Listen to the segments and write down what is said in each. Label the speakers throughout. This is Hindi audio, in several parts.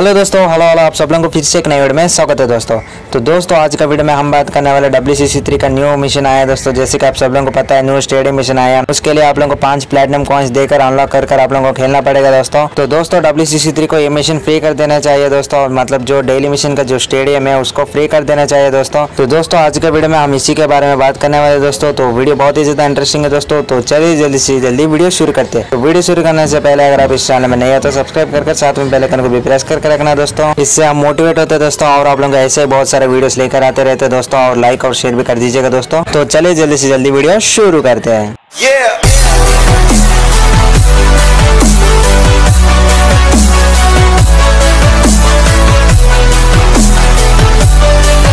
Speaker 1: हेलो दोस्तों, हेलो हेलो, आप सब लोगों को फिर से एक नई वीडियो में स्वागत है दोस्तों। तो दोस्तों, आज का वीडियो में हम बात करने वाले डब्ल्यू सी सी थ्री का न्यू मिशन आया है दोस्तों, जैसे कि आप सब लोगों को पता है न्यू स्टेडियम मिशन आया उसके लिए आप लोगों को पाँच प्लेटिनम कॉइन्स देकर अनलॉक कर कर आप लोगों को खेलना पड़ेगा दोस्तों। तो दोस्तों डब्ल्यू सी सी थ्री को ये मिशन फ्री कर देना चाहिए दोस्तों मतलब जो डेली मिशन का जो स्टेडियम है, उसको फ्री कर देना चाहिए दोस्तों। तो दोस्तों, आज के वीडियो में हम इसी के बारे में बात करने वाले दोस्तों। तो वीडियो बहुत ही ज़्यादा इंटरेस्टिंग है दोस्तों तो चलिए जल्दी से जल्दी वीडियो शुरू करते हैं। तो वीडियो शुरू करने से पहले अगर आप इस चैनल में नहीं है तो सब्सक्राइब कर साथ में बेल आइकन को भी प्रेस करके रखना दोस्तों। इससे हम मोटिवेट होते हैं दोस्तों और आप लोग ऐसे बहुत सारे वीडियोस लेकर आते रहते हैं दोस्तों और लाइक और शेयर भी कर दीजिएगा दोस्तों। तो चलिए जल्दी से जल्दी वीडियो शुरू करते हैं।
Speaker 2: Yeah.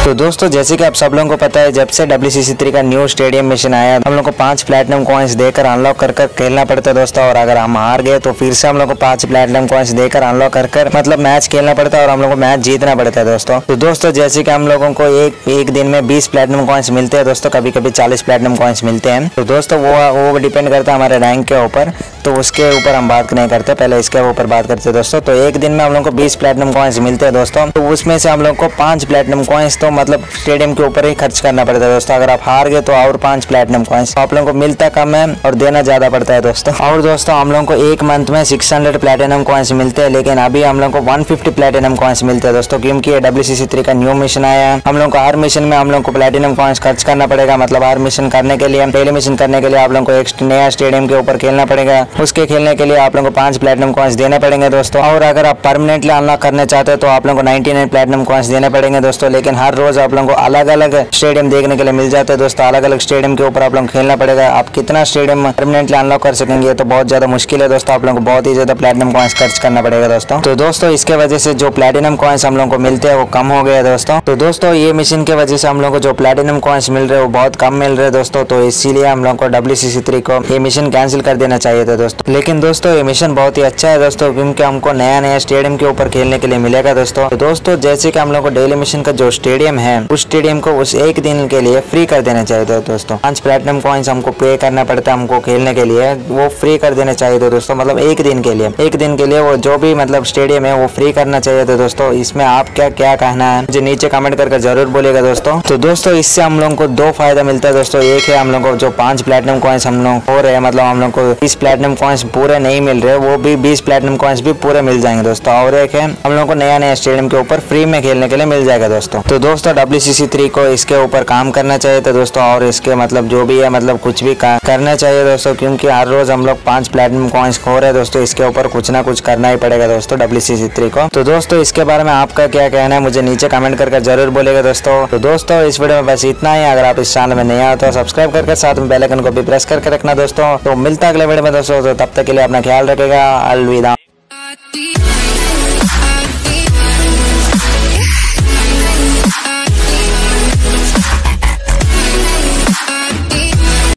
Speaker 1: तो दोस्तों, जैसे कि आप सब लोगों को पता है, जब से डब्ल्यू थ्री का न्यू स्टेडियम मिशन आया, हम लोग को पाँच प्लेटिनम कॉइन्स देकर अनलॉक कर कर खेलना पड़ता है दोस्तों, और अगर हम हार गए तो फिर से हम लोग को पाँच प्लेटिनम कॉइन्स देकर अनलॉक कर कर मतलब मैच खेलना पड़ता है और हम लोग को मैच जीतना पड़ता है दोस्तों। तो दोस्तों, जैसे कि हम लोगों को एक एक दिन में बीस प्लेटिनम कॉइन्स मिलते हैं दोस्तों कभी कभी चालीस प्लेटिनम कॉइन्स मिलते हैं। तो दोस्तों, वो वो डिपेंड करता है हमारे रैंक के ऊपर तो उसके ऊपर हम बात नहीं करते, पहले इसके ऊपर बात करते हैं दोस्तों। तो एक दिन में हम लोग को बीस प्लेटिनम कॉइन्स मिलते हैं दोस्तों तो उसमें से हम लोग को पाँच प्लेटिनम कॉइन्स तो मतलब स्टेडियम के ऊपर ही खर्च करना पड़ता है दोस्तों। अगर आप हार गए तो और पाँच प्लेटिनम कॉइन्स आप लोगों को मिलता कम है और देना ज़्यादा पड़ता है दोस्तों। और दोस्तों, हम लोगों को एक मंथ में सिक्स हंड्रेड प्लेटिनम कॉइन्स मिलते हैं, लेकिन अभी हम लोग को वन फिफ्टी प्लेटिनम कॉइन्स मिलते हैं दोस्तों। क्योंकि डब्ल्यू थ्री का न्यू मिशन आया है। हम लोग को हर मिशन में हम लोग को प्लेटिनम कॉइन्स खर्च करना पड़ेगा। मतलब हर मिशन करने के लिए डेली मिशन करने के लिए आप लोग को एक नया स्टेडियम के ऊपर खेलना पड़ेगा। उसके खेलने के लिए आप लोगों को पाँच प्लेटिनम कॉइन्स देने पड़ेंगे दोस्तों। और अगर आप परमानेंटली अनलॉक करना चाहते हो तो आप लोगों को 99 प्लेटिनम कॉइन्स देने पड़ेंगे दोस्तों। लेकिन हर रोज आप लोगों को अलग अलग स्टेडियम देखने के लिए मिल जाते हैं। दोस्तों अलग अलग स्टेडियम के ऊपर आप लोग खेलना पड़ेगा। आप कितना स्टेडियम परमानेंटली अनलॉक कर सकेंगे तो बहुत ज़्यादा मुश्किल है। दोस्तों, आप लोगों को बहुत ही ज़्यादा प्लेटिनम कॉइन्स खर्च करना पड़ेगा, दोस्तों। तो दोस्तों, इसके वजह से जो प्लेटिनम कॉइन्स हम लोग को मिलते हैं, वो कम हो गया दोस्तों। तो दोस्तों, ये मिशन के वजह से हम लोग को जो प्लेटिनम कॉइन्स मिल रहे वो बहुत कम मिल रहे दोस्तों। तो इसीलिए हम लोग को डब्ल्यू को ये मिशन कैंसिल कर देना चाहिए था, दोस्तों। लेकिन दोस्तों, ये मिशन बहुत ही अच्छा है, दोस्तों, क्योंकि हमको नया नया स्टेडियम के ऊपर खेलने के लिए मिलेगा, दोस्तों। तो दोस्तों, जैसे कि हम लोग को डेली मिशन का जो स्टेडियम है। उस स्टेडियम को उस एक दिन के लिए फ्री कर देना चाहिए दोस्तों। पाँच प्लेटिनम कॉइन्स हमको पे करना पड़ता है हमको खेलने के लिए। वो फ्री कर देना चाहिए था दोस्तों मतलब एक दिन के लिए। एक दिन के लिए वो जो भी मतलब स्टेडियम है, वो फ्री करना चाहिए था दोस्तों। इसमें आप क्या क्या कहना है? मुझे नीचे कमेंट करके ज़रूर बोलेगा दोस्तों। तो दोस्तों, इससे हम लोग को दो फ़ायदा मिलता है दोस्तों। एक है हम लोग को जो पाँच प्लेटिनम कॉइन्स हम लोग हो रहे हैं मतलब हम लोग को बीस प्लेटिनम कॉइन्स पूरे नहीं मिल रहे, वो भी बीस प्लेटिनम कॉइन्स भी पूरे मिल जाएँगे दोस्तों। और एक है हम लोग को नया नया स्टेडियम के ऊपर फ्री में खेलने के लिए मिल जाएगा दोस्तों। तो दोस्तों डब्ल्यू सी सी थ्री को इसके ऊपर काम करना चाहिए। था दोस्तों, और इसके मतलब जो भी है मतलब कुछ भी करना चाहिए दोस्तों, क्योंकि हर रोज हम लोग पाँच प्लेटिनम कॉइन्स खो रहे हैं दोस्तों, इसके ऊपर कुछ ना कुछ करना ही पड़ेगा दोस्तों डब्ल्यू थ्री को। तो दोस्तों, इसके बारे में आपका क्या कहना है, मुझे नीचे कमेंट करके ज़रूर बोलेगा दोस्तों। तो दोस्तों, इस वीडियो में बस इतना ही। अगर आप इस चैनल में नया हो तो सब्सक्राइब करके साथ में बेल आइकन को भी प्रेस करके रखना दोस्तों। तो मिलता अगले वीडियो में दोस्तों तो तब तक के लिए अपना ख्याल रखेगा अलविदा।